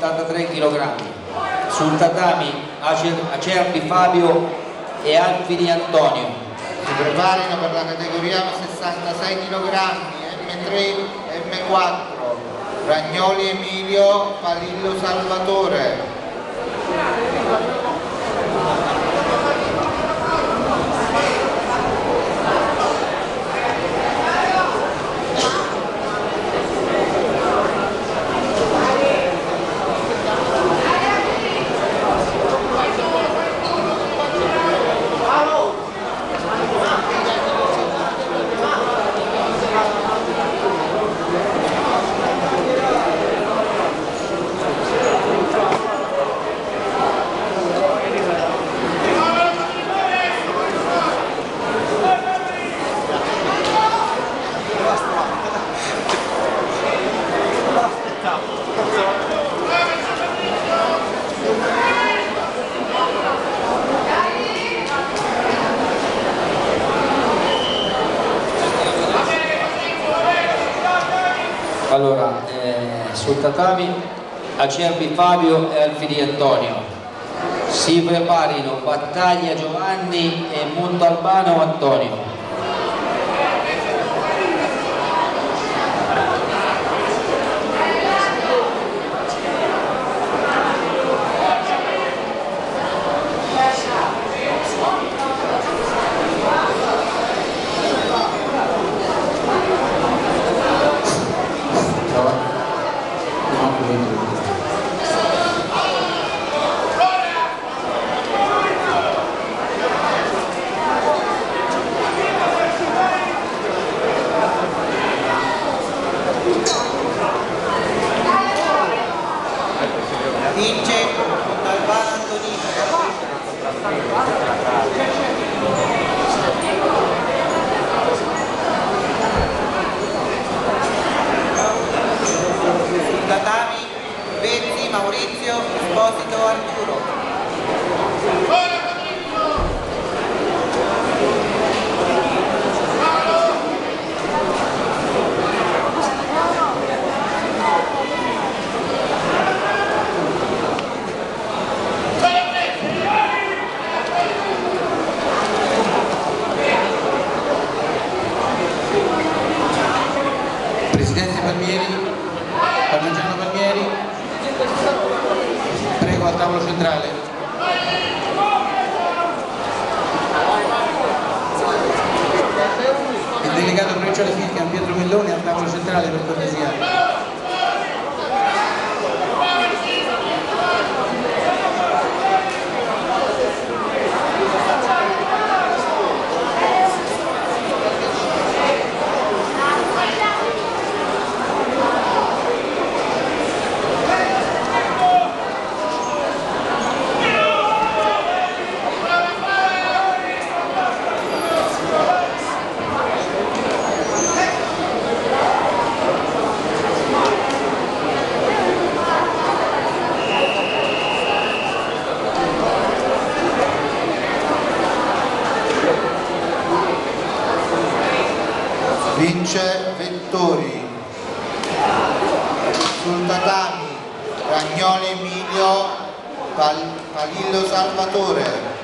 73 kg. Sul tatami Acerbi Fabio e Alfini Antonio. Si preparino per la categoria 66 kg, M3 M4, Ragnoli Emilio, Palillo Salvatore. Allora, eh, sul tatami Acerbi Fabio e Alfini Antonio. Si preparino Battaglia Giovanni e Montalbano Antonio. Vince Montalbano Antonino. Sul tatami Bezzi Maurizio Esposito Arturo. Presidente Palmieri, Parmigiano Palmieri, prego al tavolo centrale. Il delegato provinciale Fisca Pietro Melloni al tavolo centrale per cortesia. Vince Vettori. Sul tatami Ragnoli Emilio, Pal- Palillo Salvatore.